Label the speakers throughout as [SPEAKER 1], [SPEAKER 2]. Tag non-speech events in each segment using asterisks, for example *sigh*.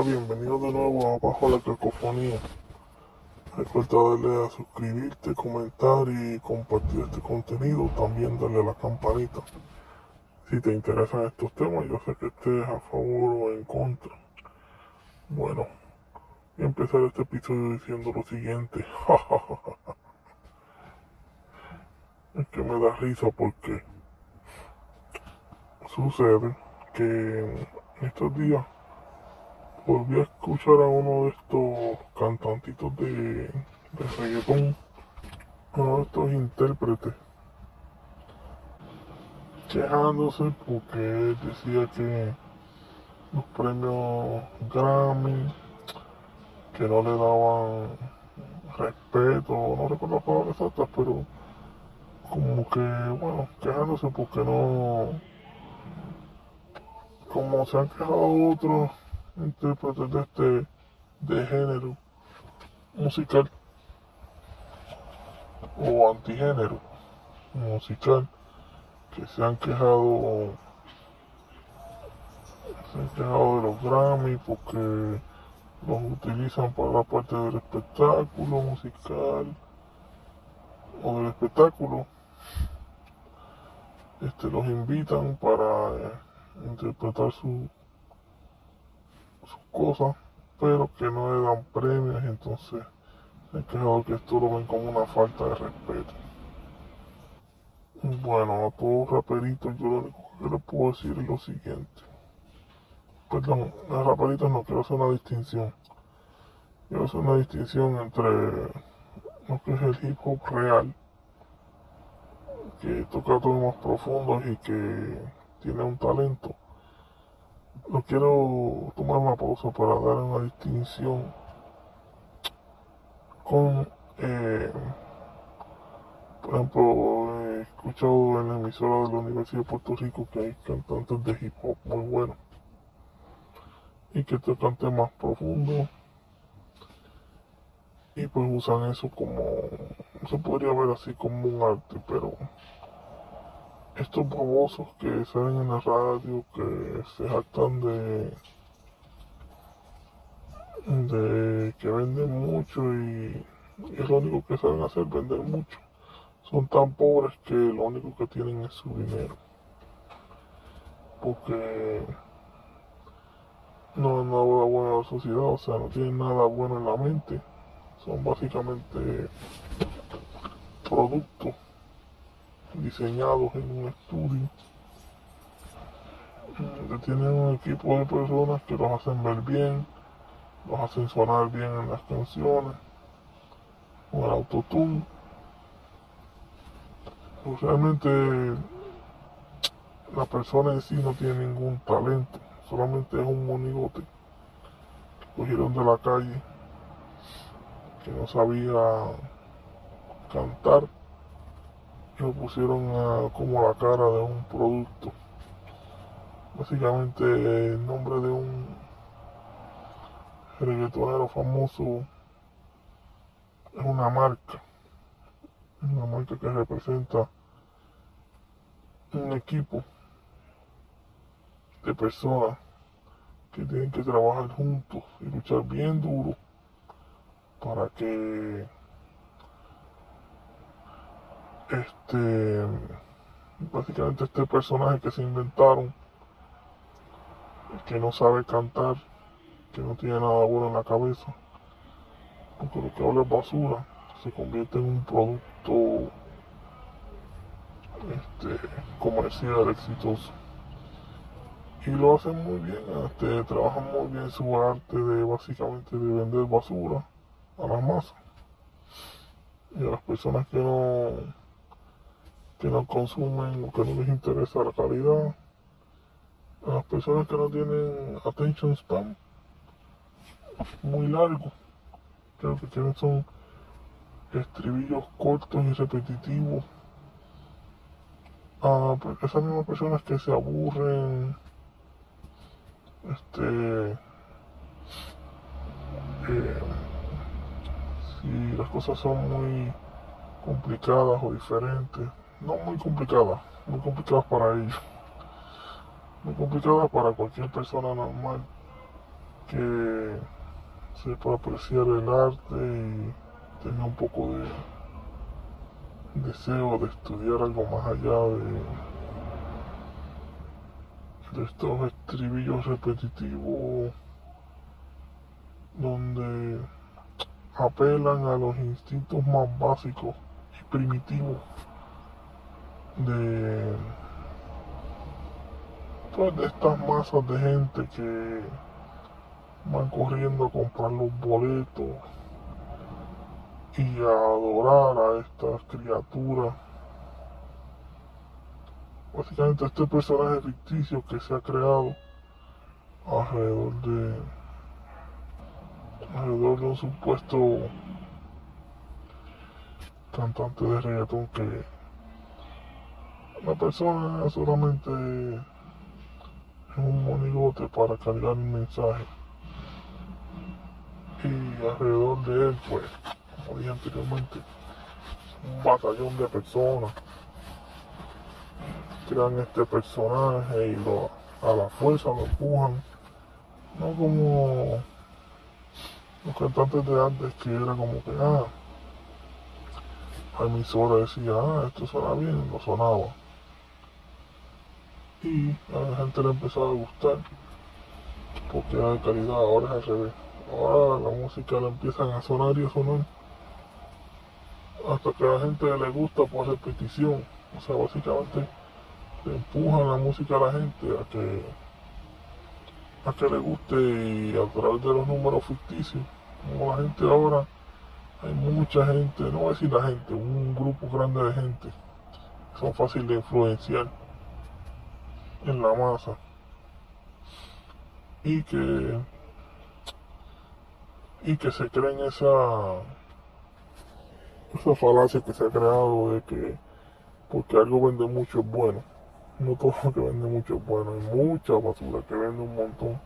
[SPEAKER 1] Hola, bienvenido de nuevo a Bajo la Cacofonía. Recuerda darle a suscribirte, comentar y compartir este contenido. También darle a la campanita. Si te interesan estos temas, yo sé que estés a favor o en contra. Bueno, voy a empezar este episodio diciendo lo siguiente. *laughs* es que me da risa porque sucede que estos días volví a escuchar a uno de estos cantantitos de, de reggaetón, uno de estos intérpretes, quejándose porque decía que los premios Grammy, que no le daban respeto, no recuerdo las palabras exactas, pero como que, bueno, quejándose porque no, como se han quejado otros intérpretes de este de género musical o antigénero musical que se han quejado se han quejado de los Grammy porque los utilizan para la parte del espectáculo musical o del espectáculo. Este los invitan para eh, interpretar su sus cosas, pero que no le dan premios, entonces he quejado que esto lo ven como una falta de respeto. Bueno, a todos raperitos yo lo único que les puedo decir es lo siguiente. Perdón, a raperitos no quiero hacer una distinción. Quiero hacer una distinción entre lo que es el hip hop real, que toca temas profundos y que tiene un talento, no quiero tomar una pausa para dar una distinción con, eh, por ejemplo, he escuchado en la emisora de la Universidad de Puerto Rico que hay cantantes de hip hop muy buenos y que tocan temas profundos y pues usan eso como, se podría ver así como un arte, pero estos famosos que salen en la radio, que se jactan de, de que venden mucho y, es lo único que saben hacer, vender mucho. Son tan pobres que lo único que tienen es su dinero. Porque no es nada bueno en la sociedad, o sea, no tienen nada bueno en la mente. Son básicamente productos diseñados en un estudio. Tienen un equipo de personas que los hacen ver bien, los hacen sonar bien en las canciones, con el autotune. Pues realmente la persona en sí no tiene ningún talento, solamente es un monigote que cogieron de la calle, que no sabía cantar lo pusieron como la cara de un producto. Básicamente el nombre de un reggaetonero famoso es una marca. Una marca que representa un equipo de personas que tienen que trabajar juntos y luchar bien duro para que este básicamente este personaje que se inventaron que no sabe cantar que no tiene nada bueno en la cabeza porque lo que habla es basura se convierte en un producto este comercial exitoso. Y lo hacen muy bien este, trabajan muy bien su arte de básicamente de vender basura a las masas y a las personas que no que no consumen o que no les interesa la calidad, a las personas que no tienen attention span muy largo, que lo que tienen son estribillos cortos y repetitivos, a esas mismas personas que se aburren, este, eh, si las cosas son muy complicadas o diferentes, no muy complicadas, muy complicadas para ellos, muy complicadas para cualquier persona normal que sepa apreciar el arte y tenga un poco de deseo de estudiar algo más allá de, de estos estribillos repetitivos donde apelan a los instintos más básicos y primitivos de, pues, estas masas de gente que van corriendo a comprar los boletos y a adorar a estas criaturas. Básicamente este personaje ficticio que se ha creado alrededor de alrededor de un supuesto cantante de reggaetón que la persona solamente es un monigote para cargar un mensaje. Y alrededor de él pues como dije anteriormente un batallón de personas. Crean este personaje y lo, a la fuerza lo empujan. No como los cantantes de antes que era como que, ah, la emisora decía, ah, esto suena bien, lo sonaba. Y a la gente le empezaba a gustar, porque era de calidad, ahora es al revés. Ahora la música la empiezan a sonar y a sonar hasta que a la gente le gusta por repetición. O sea, básicamente le empujan la música a la gente a que a que le guste y a través de los números ficticios, como la gente ahora, hay mucha gente, no voy a decir la gente, un grupo grande de gente son fáciles de influenciar en la masa y que y que se creen esa esa falacia que se ha creado de que porque algo vende mucho es bueno no todo lo que vende mucho es bueno, hay mucha basura que vende un montón.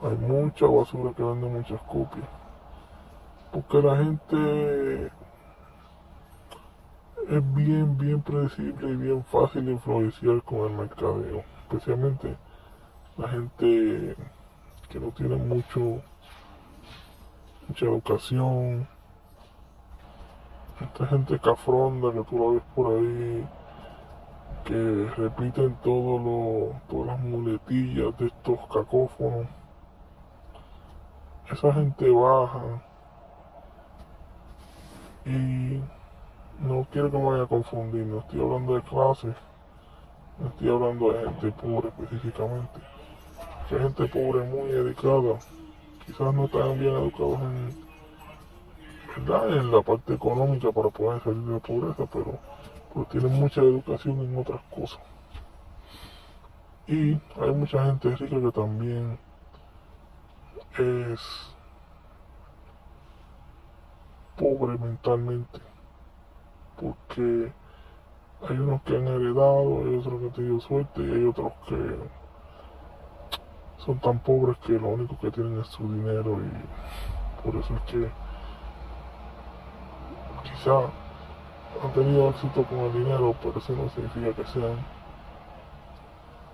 [SPEAKER 1] Hay mucha basura que vende muchas copias. Porque la gente es bien, bien predecible y bien fácil influenciar con el mercadeo. Especialmente la gente que no tiene mucho, mucha educación. Esta gente cafronda que tú la ves por ahí que repiten todo lo, todas las muletillas de estos cacófonos. Esa gente baja y no quiero que me vaya a confundir, no estoy hablando de clases, no estoy hablando de gente pobre específicamente. Gente pobre muy educada, quizás no están bien educados en, en la parte económica para poder salir de la pobreza, pero porque tienen mucha educación en otras cosas. Y hay mucha gente rica que también es pobre mentalmente, porque hay unos que han heredado, hay otros que han tenido suerte y hay otros que son tan pobres que lo único que tienen es su dinero y por eso es que quizá han tenido éxito con el dinero, pero eso no significa que sean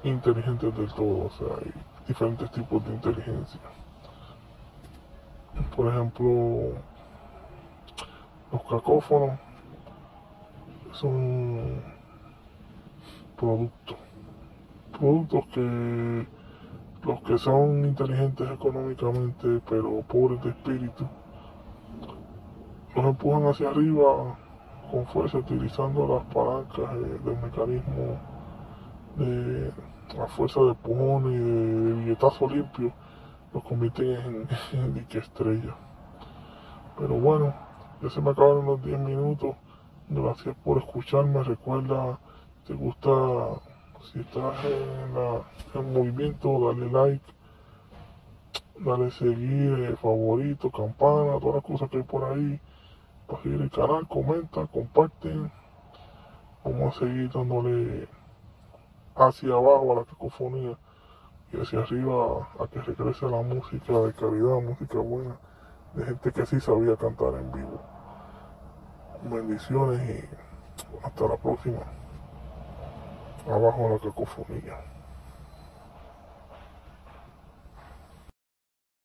[SPEAKER 1] inteligentes del todo, o sea, hay diferentes tipos de inteligencia. Por ejemplo, los cacófonos son productos, productos que los que son inteligentes económicamente pero pobres de espíritu, los empujan hacia arriba con fuerza utilizando las palancas del mecanismo de la fuerza de pujón y de, billetazo limpio los convierten en, *laughs* en dique estrella. Pero bueno, ya se me acabaron los 10 minutos. Gracias por escucharme. Recuerda, te gusta, si estás en, el movimiento, dale like, dale seguir, eh, favorito, campana, todas las cosas que hay por ahí para seguir el canal, comenta, comparten. Vamos a seguir dándole hacia abajo a la cacofonía y hacia arriba a que regrese la música de calidad, música buena, de gente que sí sabía cantar en vivo. Bendiciones y hasta la próxima. Abajo la cacofonía.